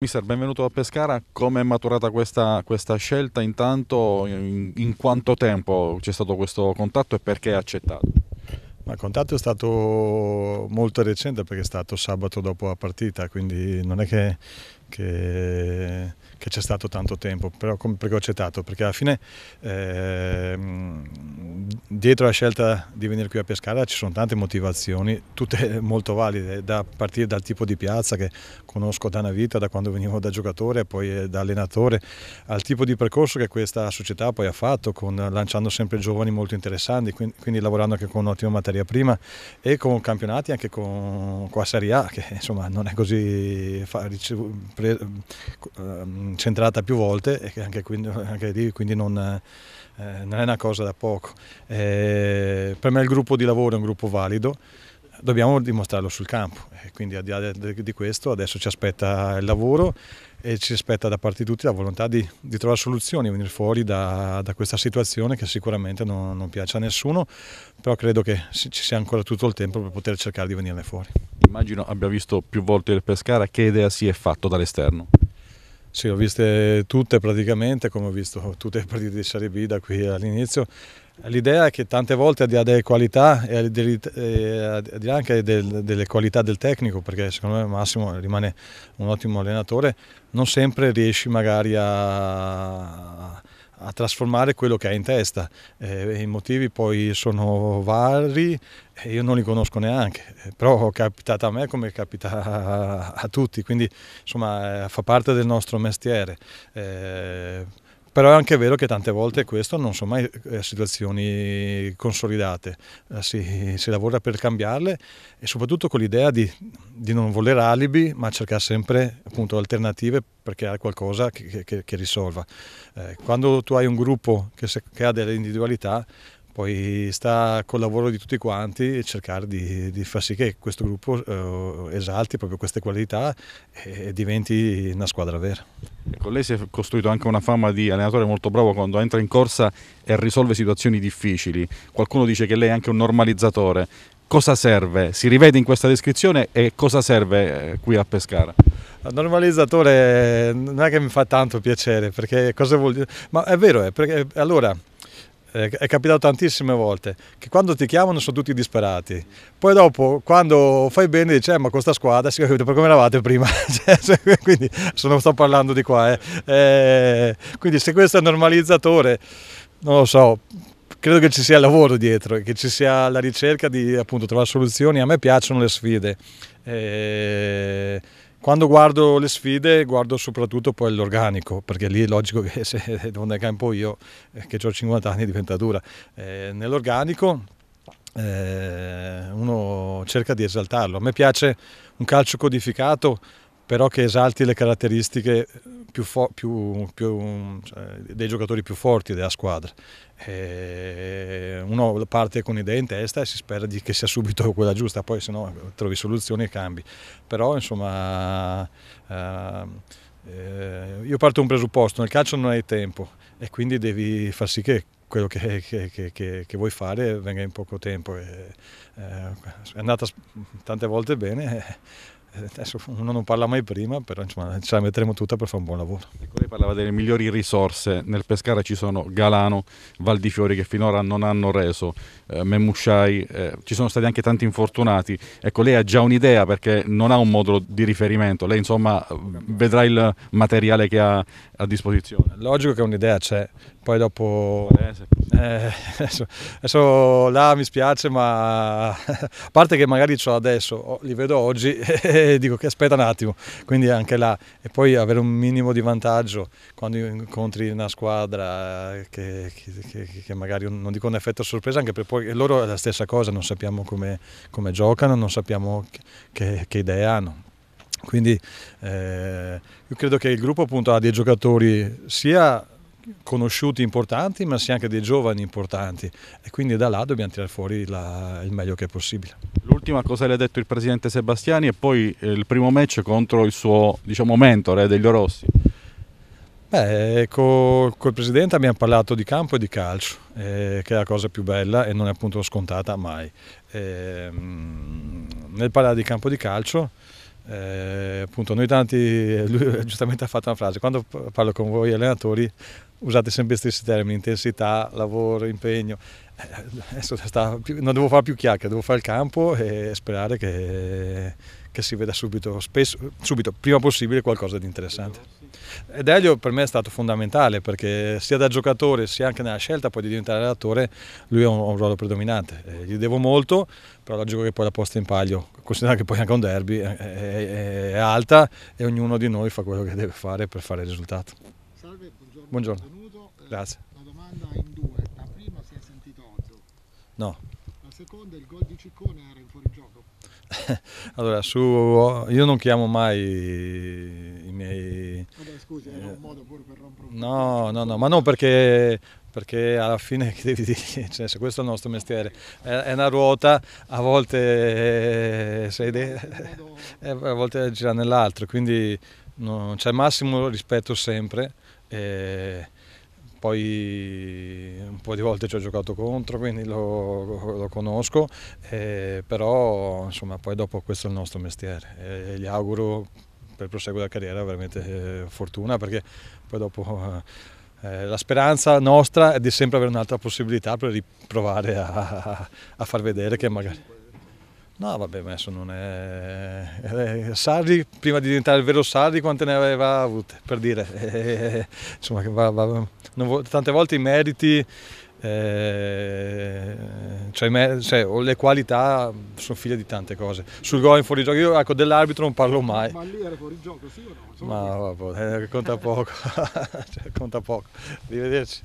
Mister, benvenuto a Pescara. Come è maturata questa, questa scelta? Intanto, in, in, quanto tempo c'è stato questo contatto e perché accettato? Ma il contatto è stato molto recente perché è stato sabato dopo la partita, quindi non è che, che che c'è stato tanto tempo, però come accettato? Perché alla fine eh, dietro la scelta di venire qui a Pescara ci sono tante motivazioni, tutte molto valide, da partire dal tipo di piazza che conosco da una vita, da quando venivo da giocatore e poi da allenatore, al tipo di percorso che questa società poi ha fatto, con, lanciando sempre giovani molto interessanti, quindi, quindi lavorando anche con un'ottima materia prima e con campionati anche con, con la Serie A, che insomma non è così fa, pre, um, centrata più volte e anche, quindi, anche lì quindi non, eh, non, è una cosa da poco. Eh, per me il gruppo di lavoro è un gruppo valido, dobbiamo dimostrarlo sul campo e quindi al di là di questo adesso ci aspetta il lavoro e ci aspetta da parte di tutti la volontà di, di trovare soluzioni, venire fuori da, da, questa situazione che sicuramente non, non, piace a nessuno, però credo che ci sia ancora tutto il tempo per poter cercare di venirne fuori. Immagino abbia visto più volte il Pescara, che idea si è fatto dall'esterno? Sì, ho viste tutte praticamente, come ho visto tutte le partite di Serie B da qui all'inizio. L'idea è che tante volte al di delle qualità e anche delle qualità del tecnico, perché secondo me Massimo rimane un ottimo allenatore, non sempre riesci magari a, a trasformare quello che hai in testa. Eh, I motivi poi sono vari e io non li conosco neanche, eh, però è capitato a me come capita a, a tutti, quindi insomma eh, fa parte del nostro mestiere. Eh, però è anche vero che tante volte questo non sono mai eh, situazioni consolidate, eh, si, si, lavora per cambiarle e soprattutto con l'idea di, di, non voler alibi ma cercare sempre appunto, alternative per creare qualcosa che, che, che risolva. Eh, quando tu hai un gruppo che, se, che ha delle individualità poi sta col lavoro di tutti quanti e cercare di, di far sì che questo gruppo eh, esalti proprio queste qualità e diventi una squadra vera. Ecco, lei si è costruito anche una fama di allenatore molto bravo quando entra in corsa e risolve situazioni difficili. Qualcuno dice che lei è anche un normalizzatore. Cosa serve? Si rivede in questa descrizione e cosa serve eh, qui a Pescara? Normalizzatore non è che mi fa tanto piacere, perché cosa vuol dire? Ma è vero, è perché allora è capitato tantissime volte che quando ti chiamano sono tutti disperati. Poi dopo quando fai bene dici eh, ma questa squadra si capito per come eravate prima? Cioè, quindi non sto parlando di qua eh. Eh, quindi se questo è normalizzatore non lo so credo che ci sia lavoro dietro che ci sia la ricerca di appunto trovare soluzioni. A me piacciono le sfide. Eh, quando guardo le sfide guardo soprattutto poi l'organico, perché lì è logico che se non è campo io, eh, che ho 50 anni, diventa dura. Eh, nell'organico eh, uno cerca di esaltarlo. A me piace un calcio codificato, però che esalti le caratteristiche più più, più, cioè, dei giocatori più forti della squadra. E uno parte con idee in testa e si spera di che sia subito quella giusta, poi se no trovi soluzioni e cambi. Però insomma eh, eh, io parto da un presupposto, nel calcio non hai tempo e quindi devi far sì che quello che, che, che, che, vuoi fare venga in poco tempo. E, eh, è andata tante volte bene adesso uno non parla mai prima, però insomma ce la metteremo tutta per fare un buon lavoro. Ecco, lei parlava delle migliori risorse, nel Pescara ci sono Galano, Valdifiori che finora non hanno reso, eh, Memusciai, eh, ci sono stati anche tanti infortunati, ecco lei ha già un'idea perché non ha un modulo di riferimento, lei insomma vedrà il materiale che ha a disposizione. Logico che un'idea c'è, poi dopo... Eh, adesso, adesso, là mi spiace, ma a parte che magari ce l'ho adesso, li vedo oggi e dico che aspetta un attimo, quindi anche là. E poi avere un minimo di vantaggio quando incontri una squadra che, che, che magari non dico un effetto sorpresa, anche perché poi loro è la stessa cosa, non sappiamo come, come giocano, non sappiamo che, che idee hanno. Quindi eh, io credo che il gruppo appunto ha dei giocatori sia conosciuti importanti ma sia anche dei giovani importanti e quindi da là dobbiamo tirare fuori la, il meglio che è possibile. L'ultima cosa le ha detto il presidente Sebastiani e poi eh, il primo match contro il suo diciamo, mentore eh, degli Orossi. Beh, con il presidente abbiamo parlato di campo e di calcio, eh, che è la cosa più bella e non è appunto scontata mai. Eh, nel parlare di campo di calcio Eh, appunto, noi tanti, lui giustamente ha fatto una frase, quando parlo con voi allenatori usate sempre gli stessi termini, intensità, lavoro, impegno. Eh, adesso sta, non devo fare più chiacchiere, devo fare il campo e sperare che, che si veda subito, spesso, subito, prima possibile, qualcosa di interessante. Ed Elio per me è stato fondamentale perché sia da giocatore sia anche nella scelta poi di diventare allenatore lui ha un, un ruolo predominante. Eh, gli devo molto, però la gioco che poi la posta in palio, considerando che poi anche un derby è, è, è alta e ognuno di noi fa quello che deve fare per fare il risultato. Salve, buongiorno. Buongiorno. Eh, Grazie. La domanda in due. Prima si è sentito Ozzo. No. La seconda, il gol di Ciccone era in fuorigioco. Allora, su, io non chiamo mai i miei... Vabbè, scusi, era un modo pure per rompere un. No, no, no, ma non perché, perché alla fine che devi dire, cioè, se questo è il nostro mestiere, è, è una ruota, a volte, eh, sei de- eh, a volte gira nell'altro, quindi no, c'è massimo rispetto sempre. E poi un po' di volte ci ho giocato contro, quindi lo, lo conosco, eh, però insomma poi dopo questo è il nostro mestiere. E gli auguro per il proseguo della carriera veramente eh, fortuna perché poi dopo eh, la speranza nostra è di sempre avere un'altra possibilità per riprovare a, a far vedere che magari... No, vabbè, ma adesso non è... Sarri, prima di diventare il vero Sarri, quante ne aveva avute, per dire. Eh, insomma, va, va, vo- tante volte i meriti, eh, cioè, me- cioè, o le qualità sono figlie di tante cose. Sul gol in fuorigioco, io ecco, dell'arbitro non parlo mai. Ma lì era fuori gioco, sì o no? Solo Ma vabbè, eh, conta poco, cioè, conta poco. Arrivederci.